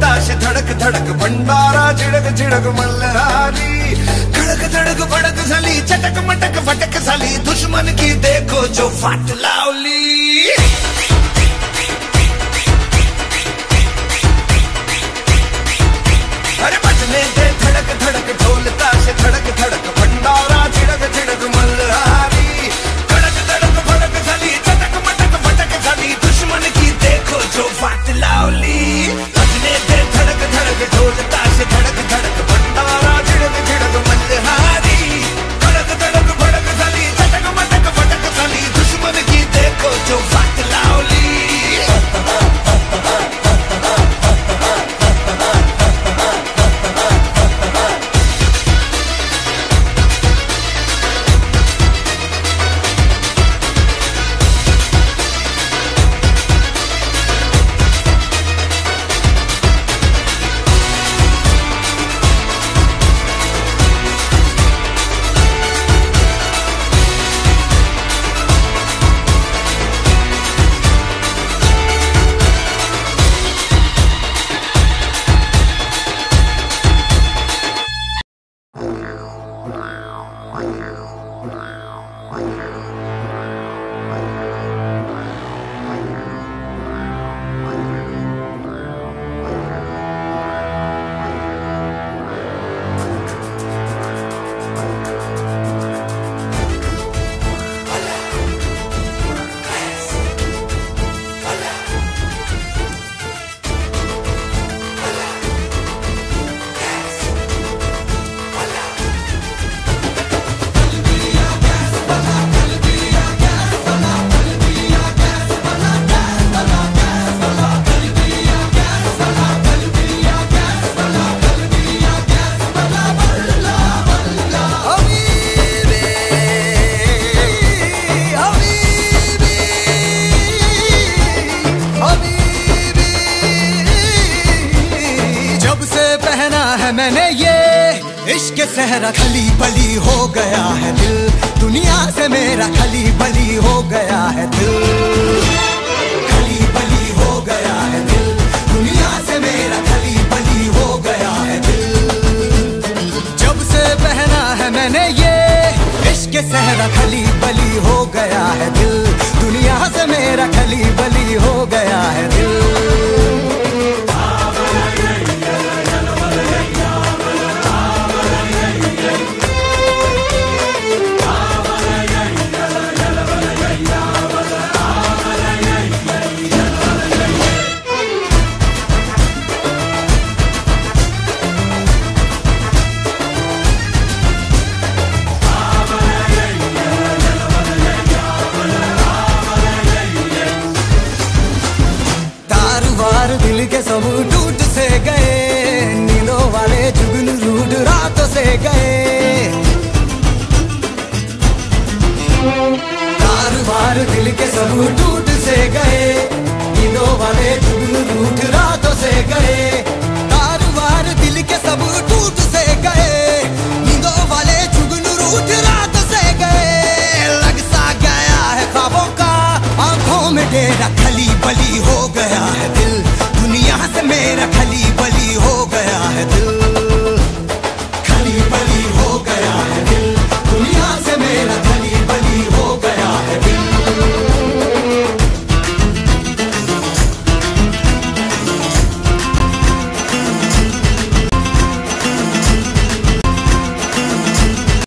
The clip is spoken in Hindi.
ताश धड़क धड़क, भंडारा झिड़क झिड़क मल्हारी खड़क धड़क भड़क सली, चटक मटक फटक सली, दुश्मन की देखो जो फाट लावली है मैंने ये। इश्क सहरा खली बली हो गया है दिल। दुनिया से मेरा खली बली हो गया है दिल। खली हो गया है दिल। दुनिया से मेरा खली बली हो गया है दिल। जब से है मैंने ये। इश्क सहरा खली बली हो गया है दिल। दुनिया से मेरा खली बली टूट से गए, नीलों वाले जुगन रूट रातों से गए। तार वार दिल के सब टूट से गए, नीलों वाले गए। तार वार दिल के सब टूट से गए नींदों वाले जुगन रूट रातों से गए। लग सा गया है का, आँखों में खली बली हो गया है दिल। से मेरा खली बली हो गया है दिल। खली बली